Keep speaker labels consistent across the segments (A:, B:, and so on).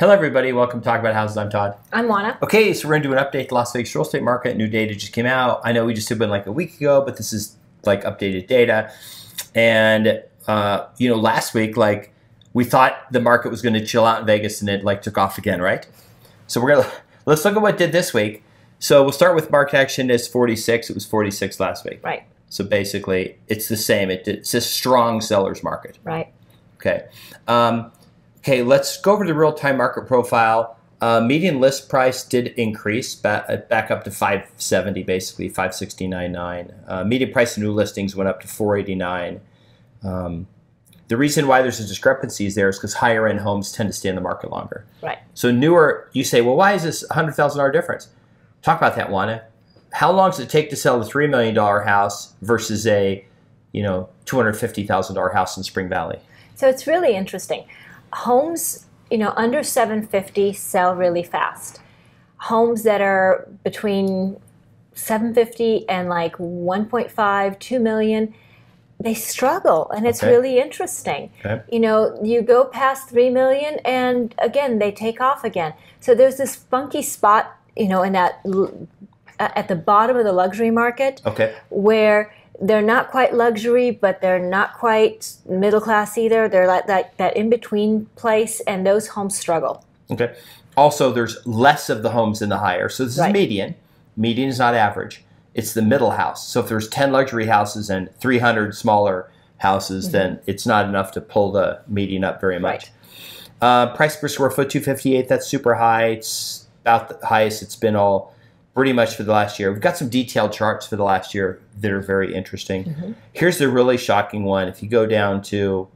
A: Hello, everybody. Welcome to Talk About Houses. I'm Todd.
B: I'm Oana.
A: Okay, so we're going to do an update to Las Vegas real estate market. New data just came out. I know we just did one like a week ago, but this is like updated data. And, uh, you know, last week, like, we thought the market was going to chill out in Vegas and it like took off again, right? So we're going to, let's look at what it did this week. So we'll start with market action is 46. It was 46 last week.
B: Right.
A: So basically, it's the same. It, it's a strong seller's market.
B: Right.
A: Okay. Um, okay, let's go over the real time market profile. Uh, median list price did increase back, uh, back up to 570, basically 569.9. Uh, median price of new listings went up to 489. Um, the reason why there's a discrepancy is there is because higher end homes tend to stay in the market longer.
B: Right.
A: So newer, you say, well, why is this $100,000 difference? Talk about that, Oana. How long does it take to sell a $3 million house versus a, you know, $250,000 house in Spring Valley?
B: So it's really interesting. Homes, you know, under 750 sell really fast. Homes that are between 750 and like 1.5, 2 million, they struggle and it's
A: Okay.
B: really interesting.
A: Okay.
B: You know, you go past 3 million and again they take off again. So there's this funky spot, you know, in that at the bottom of the luxury market
A: Okay.
B: where they're not quite luxury, but they're not quite middle class either. They're like that, that in between place, and those homes struggle.
A: Okay. Also, there's less of the homes in the higher. So this is median. Median is not average. It's the middle house. So if there's 10 luxury houses and 300 smaller houses, then it's not enough to pull the median up very much. Uh, price per square foot, 258. That's super high. It's about the highest it's been all pretty much for the last year. We've got some detailed charts for the last year that are very interesting. Here's the really shocking one. If you go down to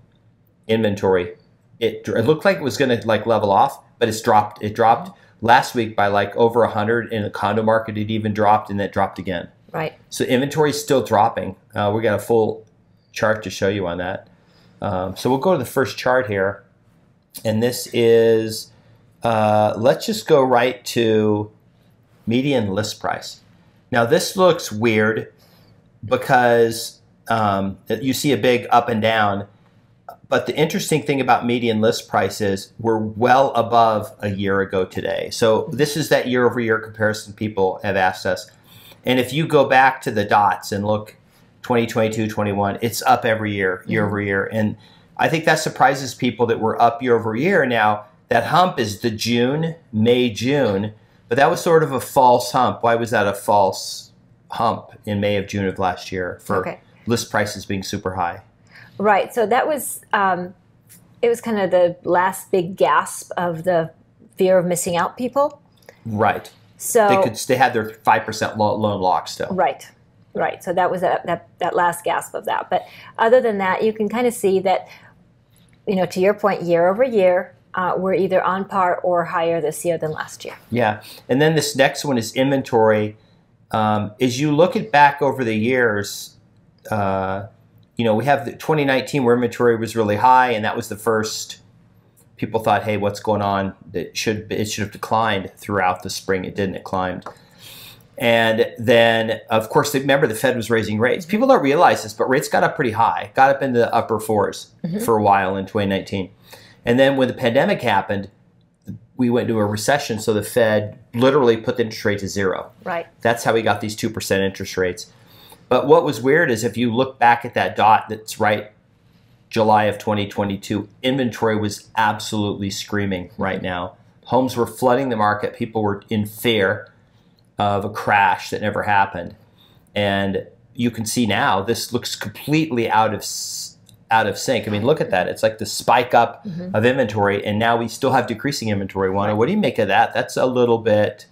A: inventory, it, it looked like it was going to like level off, but it's dropped. It dropped last week by like over 100 in the condo market. It even dropped and then dropped again.
B: Right.
A: So inventory is still dropping. Uh, we got a full chart to show you on that. Um, so we'll go to the first chart here, and this is uh, let's just go right to median list price. Now this looks weird because um, you see a big up and down. But the interesting thing about median list price is we're well above a year ago today. So this is that year over year comparison people have asked us. And if you go back to the dots and look 2022, 21, it's up every year, year over year. And I think that surprises people that we're up year over year. Now, that hump is the June, May, June, but that was sort of a false hump. Why was that a false hump in May of June of last year for
B: Okay.
A: list prices being super high?
B: Right. So that was um, it was kind of the last big gasp of the fear of missing out people.
A: Right.
B: So
A: They could they had their 5% lo- loan lock still.
B: Right, right. So that was that, that that last gasp of that. But other than that, you can kind of see that, you know, to your point, year over year, uh, we're either on par or higher this year than last year.
A: Yeah, and then this next one is inventory. Um, as you look at back over the years, uh, you know we have the 2019 where inventory was really high, and that was the first. People thought, "Hey, what's going on?" It should it should have declined throughout the spring. It didn't. It climbed. And then, of course, remember the Fed was raising rates. People don't realize this, but rates got up pretty high, got up into the upper 4s for a while in 2019. And then when the pandemic happened, we went into a recession, so the Fed literally put the interest rate to zero.
B: Right.
A: That's how we got these 2% interest rates. But what was weird is if you look back at that dot that's right July of 2022, inventory was absolutely screaming right now. Homes were flooding the market. People were in fear of a crash that never happened. And you can see now this looks completely out of out of sync. I mean, look at that. It's like the spike up mm-hmm. of inventory and now we still have decreasing inventory. Oana, what do you make of that? That's a little bit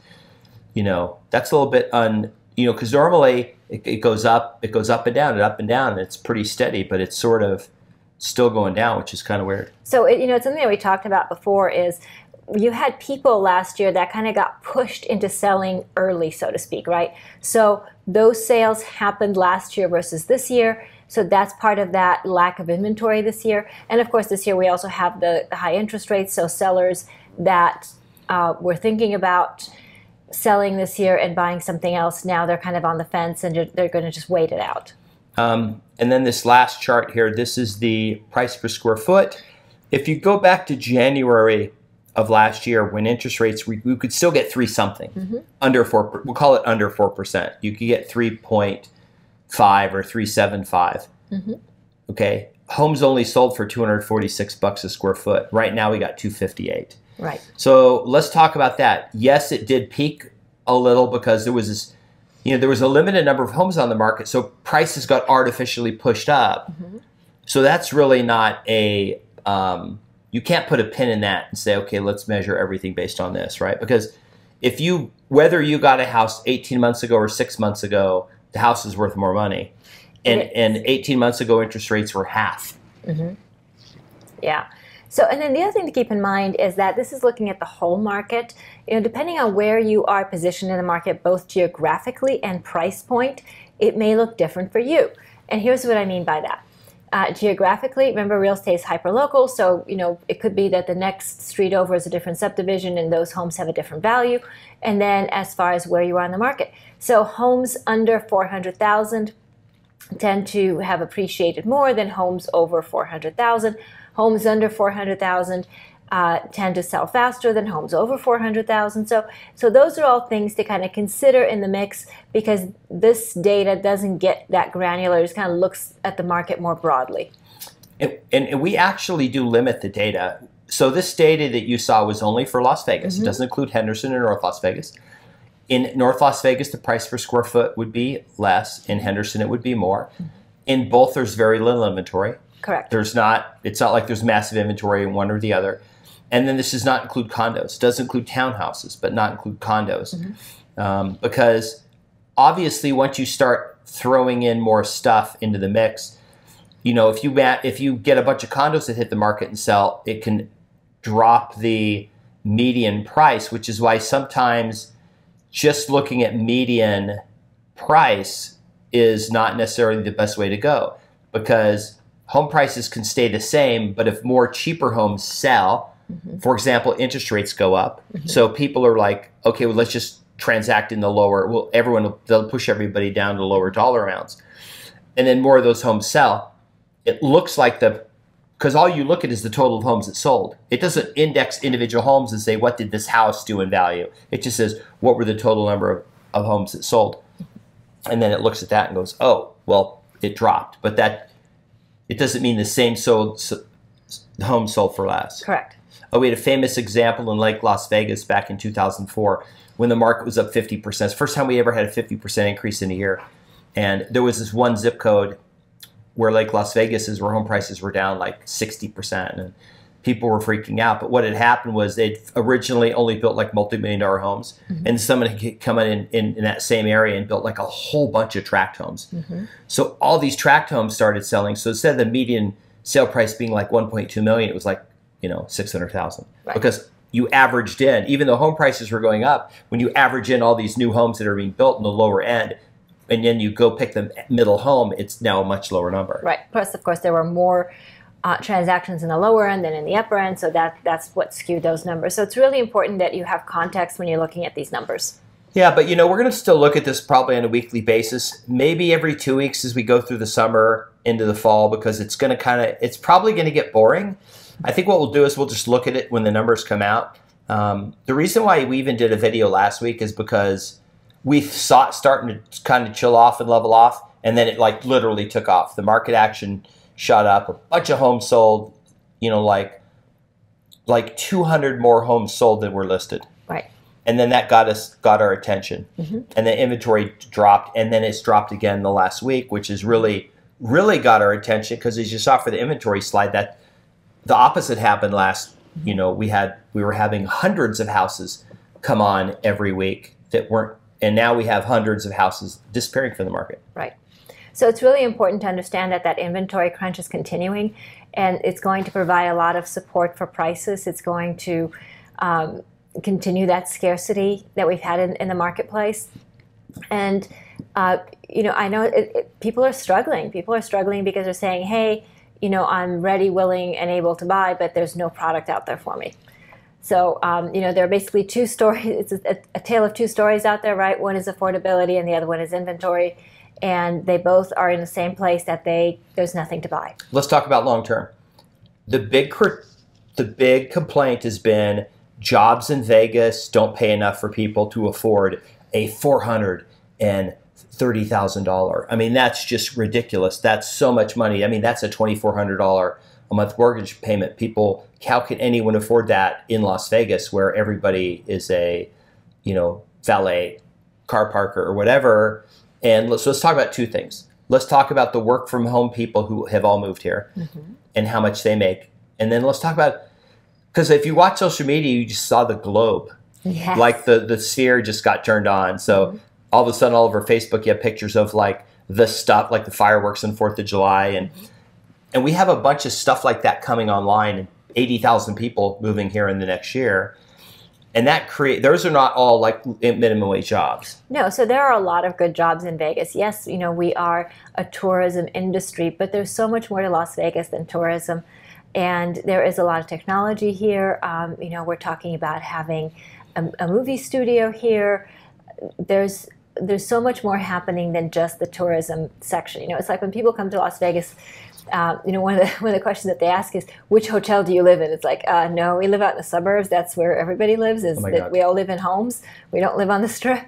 A: you know, that's a little bit un, you know, because normally it, it goes up, it goes up and down and up and down, and it's pretty steady, but it's sort of still going down, which is kind of weird.
B: So it, you know, it's something that we talked about before is you had people last year that kind of got pushed into selling early, so to speak, right? So those sales happened last year versus this year. So that's part of that lack of inventory this year. And of course, this year we also have the, the high interest rates. So sellers that uh, were thinking about selling this year and buying something else, now they're kind of on the fence and they're going to just wait it out.
A: Um, and then this last chart here, this is the price per square foot. If you go back to January of last year when interest rates we, we could still get three something under four. We'll call it under four percent. You could get three point five or three seven five. Okay, homes only sold for two hundred forty six bucks a square foot. Right now we got two fifty eight.
B: Right.
A: So let's talk about that. Yes, it did peak a little because there was this, you know, there was a limited number of homes on the market, so prices got artificially pushed up. So that's really not a, um, you can't put a pin in that and say, okay, let's measure everything based on this, right? Because if you, whether you got a house 18 months ago or six months ago, the house is worth more money. And, and 18 months ago, interest rates were half. Mm-hmm.
B: Yeah. So, and then the other thing to keep in mind is that this is looking at the whole market. You know, depending on where you are positioned in the market, both geographically and price point, it may look different for you. And here's what I mean by that. Uh, geographically, remember real estate is hyperlocal, so you know it could be that the next street over is a different subdivision, and those homes have a different value. And then, as far as where you are in the market, so homes under four hundred thousand tend to have appreciated more than homes over 400,000. Homes under 400,000 uh, tend to sell faster than homes over 400,000. So, so those are all things to kind of consider in the mix because this data doesn't get that granular. It just kind of looks at the market more broadly.
A: And, and, and we actually do limit the data. So this data that you saw was only for Las Vegas. It doesn't include Henderson or North Las Vegas. In North Las Vegas, the price per square foot would be less. In Henderson, it would be more. In both, there's very little inventory.
B: Correct.
A: There's not. It's not like there's massive inventory in one or the other. And then this does not include condos. It does include townhouses, but not include condos, um, because obviously once you start throwing in more stuff into the mix, you know if you if you get a bunch of condos that hit the market and sell, it can drop the median price, which is why sometimes just looking at median price is not necessarily the best way to go. Because home prices can stay the same, but if more cheaper homes sell, Mm-hmm. for example, interest rates go up. Mm-hmm. So people are like, okay, well, let's just transact in the lower. Well, everyone they'll push everybody down to lower dollar amounts, and then more of those homes sell. It looks like the because all you look at is the total of homes that sold. It doesn't index individual homes and say what did this house do in value. It just says what were the total number of, of homes that sold, and then it looks at that and goes, oh, well, it dropped, but that it doesn't mean the same sold so, homes sold for less.
B: Correct.
A: Oh, we had a famous example in Lake Las Vegas back in 2004 when the market was up 50%. It's the first time we ever had a 50% increase in a year. And there was this one zip code where Lake Las Vegas is where home prices were down like 60%. And people were freaking out. But what had happened was they'd originally only built like multi million dollar homes. Mm-hmm. And someone had come in, in in that same area and built like a whole bunch of tract homes. Mm-hmm. So all these tract homes started selling. So instead of the median sale price being like 1.2 million, it was like, you know, 600,000
B: Right.
A: because you averaged in, even though home prices were going up, when you average in all these new homes that are being built in the lower end, and then you go pick the middle home, it's now a much lower number.
B: Right. Plus, of course, there were more uh, transactions in the lower end than in the upper end, so that that's what skewed those numbers. So it's really important that you have context when you're looking at these numbers.
A: Yeah, but you know, we're going to still look at this probably on a weekly basis, maybe every two weeks as we go through the summer into the fall, because it's going to kind of, it's probably going to get boring. I think what we'll do is we'll just look at it when the numbers come out. Um, the reason why we even did a video last week is because we saw it starting to kind of chill off and level off, and then it like literally took off. The market action shot up, a bunch of homes sold, you know, like like 200 more homes sold than were listed
B: Right.
A: and then that got us got our attention and the inventory dropped and then it's dropped again the last week which is really really got our attention because as you saw for the inventory slide that the opposite happened last you know we had we were having hundreds of houses come on every week that weren't and now we have hundreds of houses disappearing from the market
B: Right. So it's really important to understand that that inventory crunch is continuing, and it's going to provide a lot of support for prices. It's going to um, continue that scarcity that we've had in, in the marketplace, and uh, you know I know it, it, people are struggling. People are struggling because they're saying, "Hey, you know, I'm ready, willing, and able to buy, but there's no product out there for me." So, um, you know, there are basically two stories. It's a, a tale of two stories out there, right? One is affordability, and the other one is inventory, and they both are in the same place that they there's nothing to buy.
A: let's talk about long term. The big the big complaint has been jobs in Vegas don't pay enough for people to afford a four hundred and thirty thousand dollar. I mean, that's just ridiculous. That's so much money. I mean, that's a twenty four hundred dollar a month mortgage payment. People, how can anyone afford that in Las Vegas, where everybody is a, you know, valet, car parker, or whatever? And let's let's talk about two things. Let's talk about the work from home people who have all moved here mm-hmm. and how much they make, and then let's talk about because if you watch social media, you just saw the globe. Yes. Like the the sphere just got turned on. So mm-hmm. All of a sudden, all over Facebook, you have pictures of like the stuff, like the fireworks on Fourth of July, and and we have a bunch of stuff like that coming online. And eighty thousand people moving here in the next year, and that create those are not all like minimum wage jobs.
B: No, so there are a lot of good jobs in Vegas. Yes, you know we are a tourism industry, but there's so much more to Las Vegas than tourism and there is a lot of technology here. Um, you know, we're talking about having a, a, movie studio here. There's there's so much more happening than just the tourism section. You know, it's like when people come to Las Vegas. Uh, you know, one of the one of the questions that they ask is, "Which hotel do you live in?" It's like, uh, "No, we live out in the suburbs. That's where everybody lives. Is oh that we all live in homes. We don't live on the strip."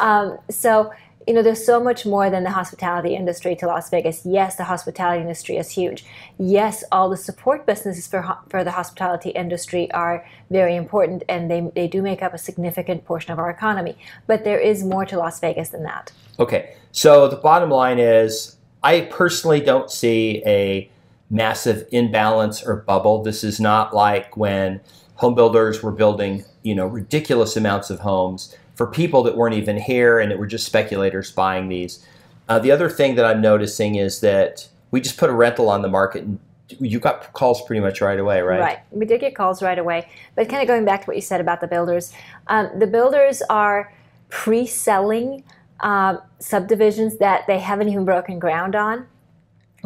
B: Um, so you know, there's so much more than the hospitality industry to Las Vegas. Yes, the hospitality industry is huge. Yes, all the support businesses for, for the hospitality industry are very important and they, they do make up a significant portion of our economy. But there is more to Las Vegas than that.
A: Okay, so the bottom line is I personally don't see a massive imbalance or bubble. This is not like when home builders were building, you know, ridiculous amounts of homes for people that weren't even here and that were just speculators buying these. Uh, the other thing that I'm noticing is that we just put a rental on the market and you got calls pretty much right away, right?
B: Right. We did get calls right away. But kind of going back to what you said about the builders, um, the builders are pre selling uh, subdivisions that they haven't even broken ground on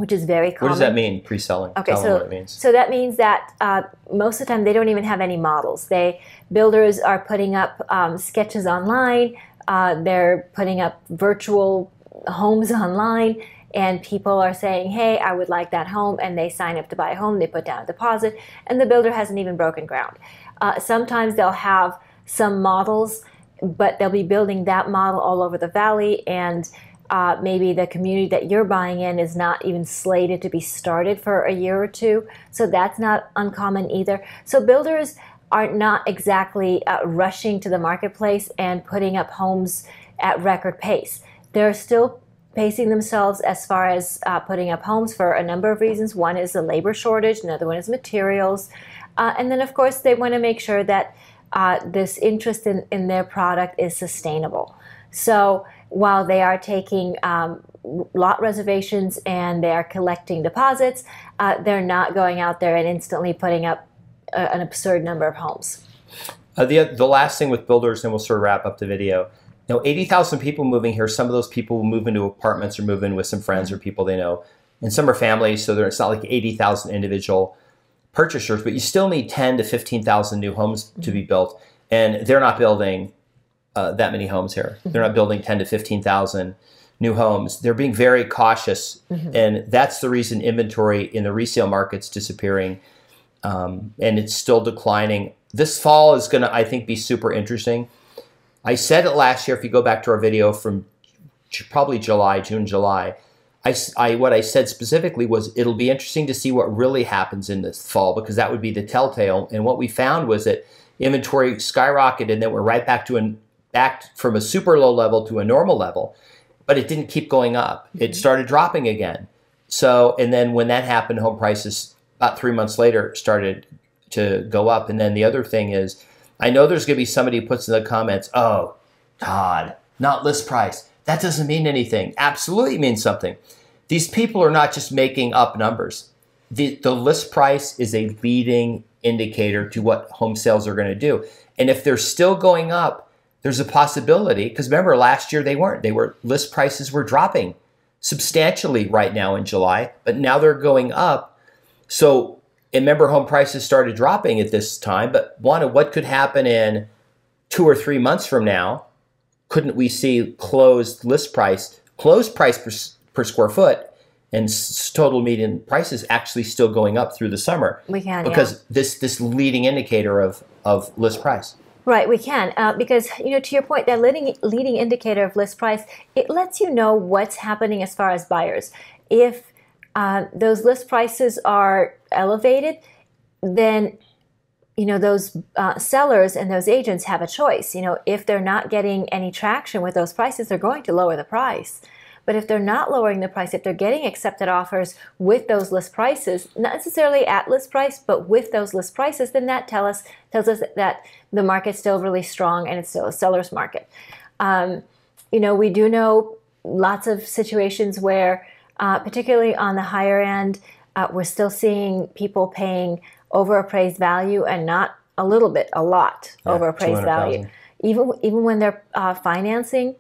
B: which is very common.
A: What does that mean, pre-selling?
B: Okay, Tell so so that means that uh, most of the time they don't even have any models. They builders are putting up um, sketches online. Uh, they're putting up virtual homes online, and people are saying, "Hey, I would like that home," and they sign up to buy a home. They put down a deposit, and the builder hasn't even broken ground. Uh, sometimes they'll have some models, but they'll be building that model all over the valley and uh, maybe the community that you're buying in is not even slated to be started for a year or two. So that's not uncommon either. So builders are not exactly uh, rushing to the marketplace and putting up homes at record pace. They're still pacing themselves as far as uh, putting up homes for a number of reasons. One is the labor shortage, another one is materials. Uh, and then, of course, they want to make sure that uh, this interest in, in their product is sustainable. So while they are taking um, lot reservations and they are collecting deposits, uh, they're not going out there and instantly putting up a, an absurd number of homes.
A: Uh, the, the last thing with builders, and we'll sort of wrap up the video. You know, 80,000 people moving here. Some of those people will move into apartments or move in with some friends or people they know. And some are families, so it's not like 80,000 individual purchasers, but you still need 10 to 15,000 new homes to be built. And they're not building uh, that many homes here. Mm-hmm. They're not building 10 to 15,000 new homes. They're being very cautious. Mm-hmm. And that's the reason inventory in the resale market's disappearing um, and it's still declining. This fall is going to, I think, be super interesting. I said it last year, if you go back to our video from probably July, June, July. I, I, what I said specifically was it'll be interesting to see what really happens in this fall because that would be the telltale. And what we found was that inventory skyrocketed and then we're right back to an back from a super low level to a normal level, but it didn't keep going up. Mm-hmm. It started dropping again. So, and then when that happened, home prices about three months later started to go up. And then the other thing is, I know there's going to be somebody who puts in the comments, oh, God, not list price. That doesn't mean anything. Absolutely means something. These people are not just making up numbers. The, the list price is a leading indicator to what home sales are going to do. And if they're still going up, there's a possibility because remember last year they weren't. They were list prices were dropping substantially right now in July, but now they're going up. So and remember home prices started dropping at this time, but one what could happen in two or three months from now? Couldn't we see closed list price, closed price per, per square foot and s- total median prices actually still going up through the summer
B: We can, yeah.
A: because this this leading indicator of of list price.
B: Right, we can uh, because you know to your point, that leading leading indicator of list price it lets you know what's happening as far as buyers. If uh, those list prices are elevated, then you know those uh, sellers and those agents have a choice. You know, if they're not getting any traction with those prices, they're going to lower the price. But if they're not lowering the price, if they're getting accepted offers with those list prices, not necessarily at list price, but with those list prices, then that tell us tells us that the market's still really strong and it's still a seller's market. Um, you know, we do know lots of situations where, uh, particularly on the higher end, uh, we're still seeing people paying over appraised value and not a little bit, a lot
A: Yeah,
B: over appraised value. Even even when they're uh, financing,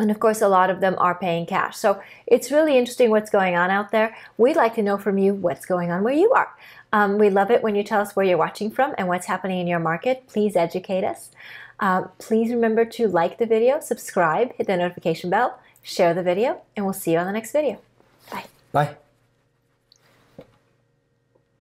B: and of course, a lot of them are paying cash. So it's really interesting what's going on out there. We'd like to know from you what's going on where you are. Um, we love it when you tell us where you're watching from and what's happening in your market. Please educate us. Uh, please remember to like the video, subscribe, hit the notification bell, share the video, and we'll see you on the next video. Bye.
A: Bye.